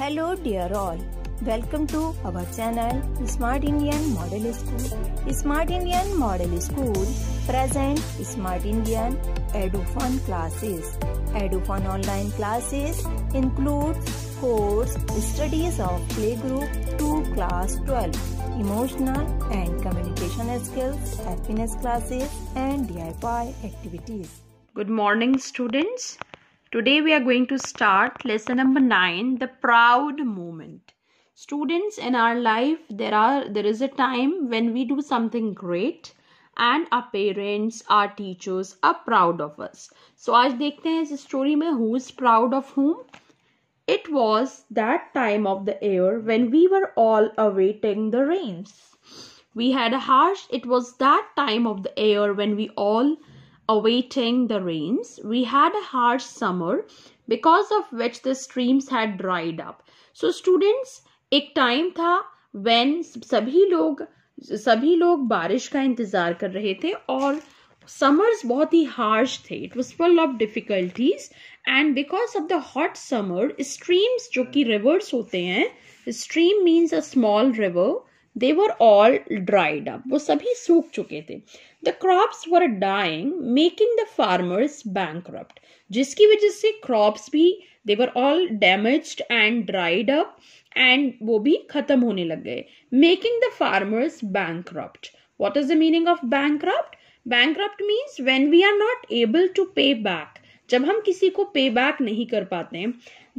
Hello dear all. Welcome to our channel Smart Indian Model School. Smart Indian Model School present Smart Indian EduFun classes. EduFun online classes include course studies of playgroup to class 12, emotional and communication skills, happiness classes and DIY activities. Good morning students. Today we are going to start lesson number 9 the proud moment. Students in our life there are there is a time when we do something great and our parents our teachers are proud of us. So आज देखते हैं इस story में who is proud of whom? It was that time of the year when we were all awaiting the rains. We had a harsh it was that time of the year when we all awaiting the rains. We had a harsh summer because of which the streams had dried up. So, students एक time था when सभी लोग सभी लोग बारिश का इंतज़ार कर रहे थे और समर्स बहुत ही हार्श थे it was full of difficulties and because of the hot summer streams जो कि रिवर्स होते हैं stream means a small river they were all dried up वो सभी सूख चुके थे। The crops were dying making the farmers bank जिसकी वजह से क्रॉप्स भी they were all damaged and dried up and वो भी खत्म होने लग गए। Making the farmers bank what is the meaning of bank bank means when we are not able to pay back जब हम किसी को पे बैक नहीं कर पाते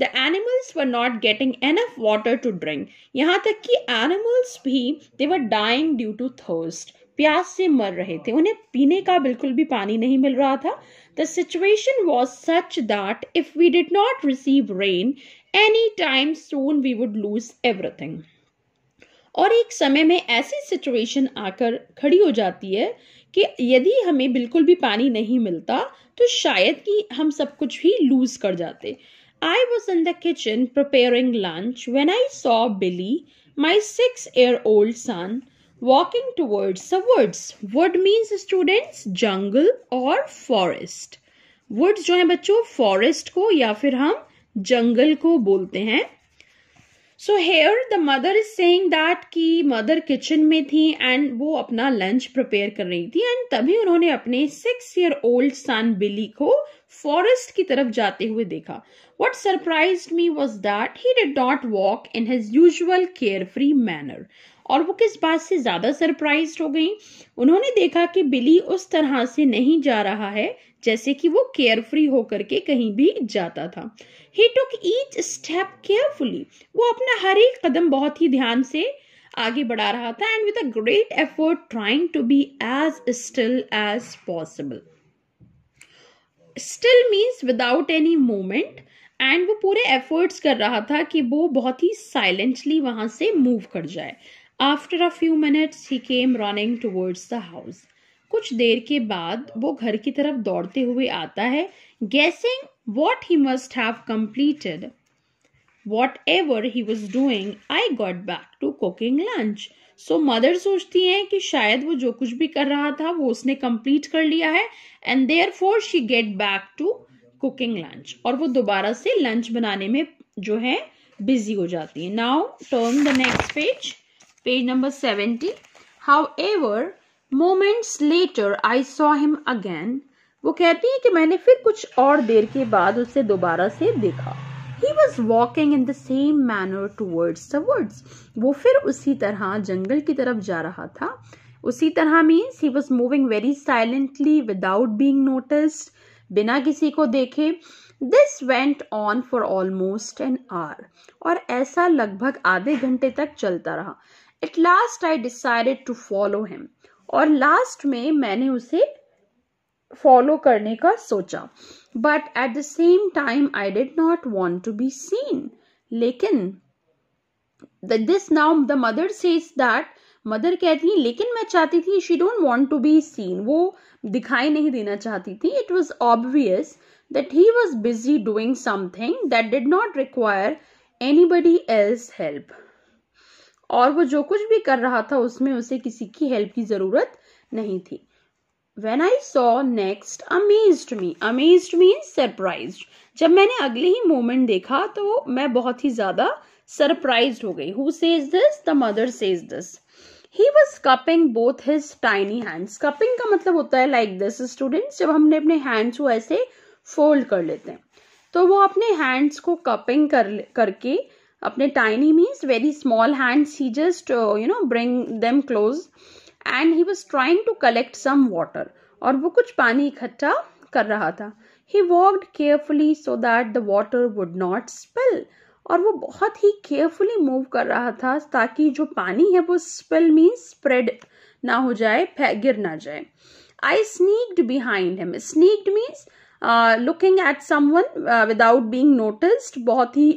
the animals were not getting enough water to drink यहाँ तक कि एनिमल्स भी they were dying due to thirst प्यास से मर रहे थे। उन्हें पीने का बिल्कुल भी पानी नहीं मिल रहा था। The situation was such that if we did not receive rain any time soon we would lose everything और एक समय में ऐसी सिचुएशन आकर खड़ी हो जाती है कि यदि हमें बिल्कुल भी पानी नहीं मिलता तो शायद कि हम सब कुछ भी लूज कर जाते। I was in the kitchen preparing lunch when I saw Billy my six year old son walking towards the woods. Wood means, students, jungle or forest. Woods जो है बच्चों, forest को या फिर हम जंगल को बोलते हैं so here the mother is saying that कि मदर किचन में थी एंड वो अपना लंच प्रिपेयर कर रही थी एंड तभी उन्होंने अपने six year old son Billy को फॉरेस्ट की तरफ़ जाते हुए देखा। What surprise me was that he did not walk in his usual carefree manner और वो किस बात से ज़्यादा सरप्राइज़ हो गई? उन्होंने देखा कि बिली उस तरह से नहीं जा रहा है, जैसे कि वो केयरफ्री होकर के कहीं भी जाता था। He took each step carefully वो अपना हर एक कदम बहुत ही ध्यान से आगे बढ़ा रहा था and with a great effort trying to be as still as possible still means without any moment and वो पूरे एफर्ट्स कर रहा था कि वो बहुत ही साइलेंटली वहाँ से मूव कर जाए। After a few minutes he came running towards the house कुछ देर के बाद वो घर की तरफ़ दौड़ते हुए आता है guessing what he must have completed whatever he was doing I got back to cooking lunch so mother सोचती हैं कि शायद वो जो कुछ भी कर रहा था, वो उसने कंप्लीट कर लिया है and therefore she get back to cooking lunch और वो दोबारा से लंच बनाने में जो है बिज़ी हो जाती है. Now turn the next page page number seventy however moments later I saw him again वो कहती है कि मैंने फिर कुछ और देर के बाद उसे दोबारा से देखा। He was walking in the same manner towards the woods वो फिर उसी तरह जंगल की तरफ़ जा रहा था। उसी तरह means he was moving very silently without being noticed बिना किसी को देखे। This went on for almost an hour और ऐसा लगभग आधे घंटे तक चलता रहा। At last I decided to follow him और लास्ट में मैंने उसे फॉलो करने का सोचा। But at the same time I did not want to be seen लेकिन this now the mother says that mother कहती है, लेकिन मैं चाहती थी she don't want to be seen वो दिखाई नहीं देना चाहती थी। It was obvious that he was busy doing something that did not require anybody else help और वो जो कुछ भी कर रहा था, उसमें उसे किसी की हेल्प की ज़रूरत नहीं थी। When I saw next amazed me amazed mean surprise जब मैंने अगले ही मोमेंट देखा तो मैं बहुत ही ज़्यादा सरप्राइज़ हो गई। Who says this the mother says this he was cupping both his tiny hands cupping का मतलब होता है लाइक दिस स्टूडेंट्स जब हमने अपने हैंड्स को ऐसे फोल्ड कर लेते हैं। तो वो अपने हैंड्स को कपिंग कर करके, अपने tiny means very small hands he just you know bring them close and he was trying to collect some water और वो कुछ पानी इकट्ठा कर रहा था। He walked carefully so that the water would not spill और वो बहुत ही केयरफुली मूव कर रहा था ताकि जो पानी है वो स्पिल मीन्स स्प्रेड ना हो जाए गिर ना जाए। I sneaked behind him sneaked means looking at someone without being noticed बहुत ही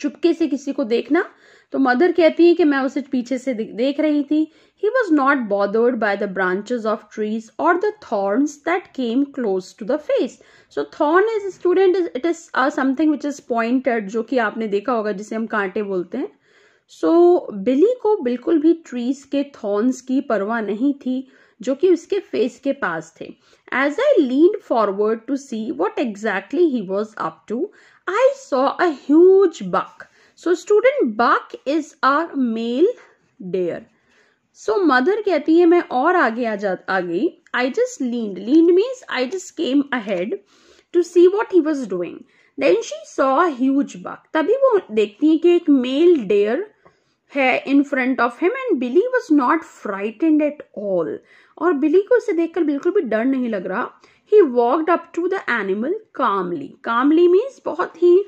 चुपके से किसी को देखना। तो मदर कहती है कि मैं उसे पीछे से देख रही थी। He was not bothered by the branches of trees और the thorns that came close to the face so thorn is student is it is something which is pointed जो कि आपने देखा होगा जिसे हम कांटे बोलते हैं। सो so, बिली को बिल्कुल भी ट्रीज के थॉर्न्स की परवाह नहीं थी। जो कि उसके फेस के पास थे। As I lean forward to see what exactly he was up to I saw a buck so student buck is are male deer so mother कहती है, मैं और आगे आ जा, आ गई. I just leaned leaned means I just came ahead to see what he was doing then she saw a buck तभी वो देखती है कि एक मेल डेयर है in front of him and Billy was not frightened at all. और बिली को उसे देखकर बिल्कुल भी डर नहीं लग रहा। He walked up to the animal calmly calmly means बहुत ही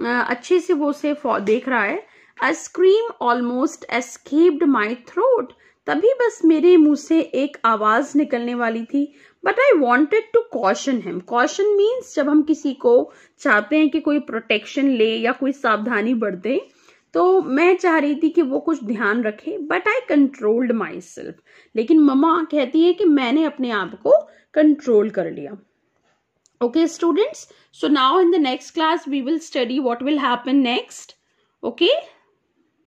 अच्छे से वो उसे देख रहा है। I scream almost escaped my throat तभी बस मेरे मुँह से एक आवाज़ निकलने वाली थी। But I wanted to caution him caution means जब हम किसी को चाहते हैं कि कोई प्रोटेक्शन ले या कोई सावधानी बरते तो मैं चाह रही थी कि वो कुछ ध्यान रखे but I controlled my self लेकिन ममा कहती है कि मैंने अपने आप को कंट्रोल कर लिया। Okay students so now in the next class we will study what will happen next okay?